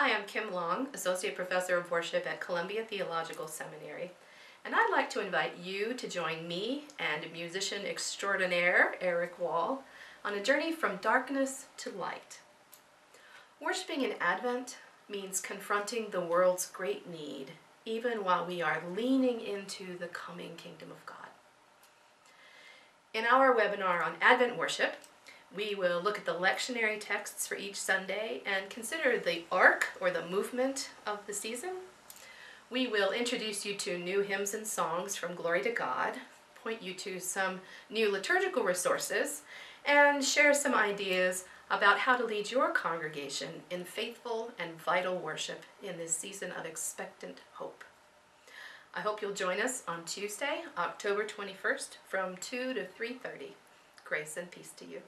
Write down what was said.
Hi, I'm Kim Long, Associate Professor of Worship at Columbia Theological Seminary, and I'd like to invite you to join me and musician extraordinaire Eric Wall on a journey from darkness to light. Worshipping in Advent means confronting the world's great need, even while we are leaning into the coming kingdom of God. In our webinar on Advent worship, we will look at the lectionary texts for each Sunday and consider the arc or the movement of the season. We will introduce you to new hymns and songs from Glory to God, point you to some new liturgical resources, and share some ideas about how to lead your congregation in faithful and vital worship in this season of expectant hope. I hope you'll join us on Tuesday, October 21st from 2 to 3:30. Grace and peace to you.